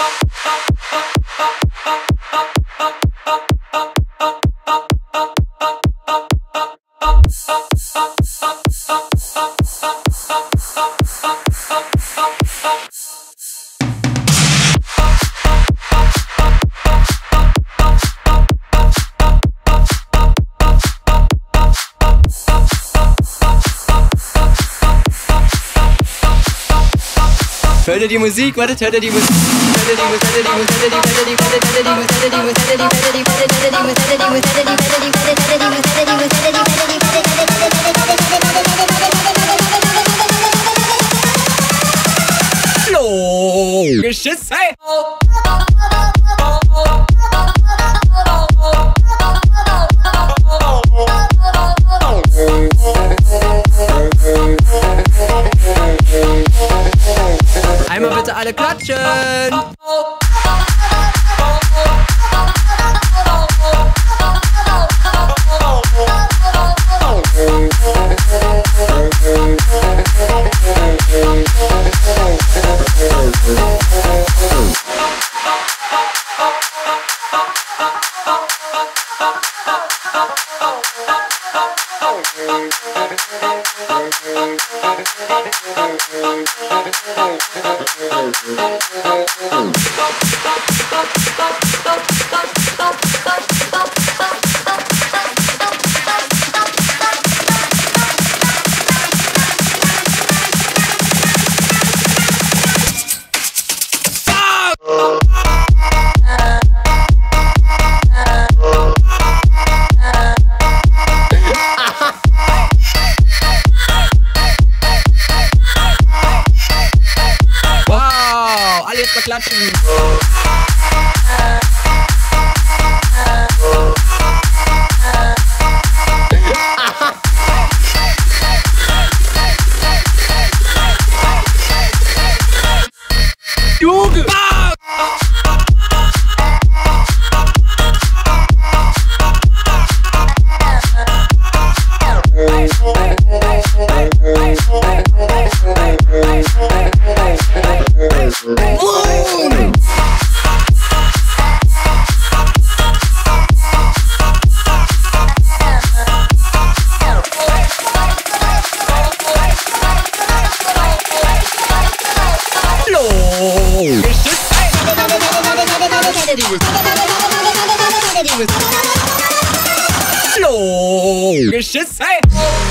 come, come. Hört ihr die Musik? Wartet, hört ihr die Musik? Hallo! Geschiss, hey! Oh. a clutching. Thank you. verklatschen. Logisches Zeit.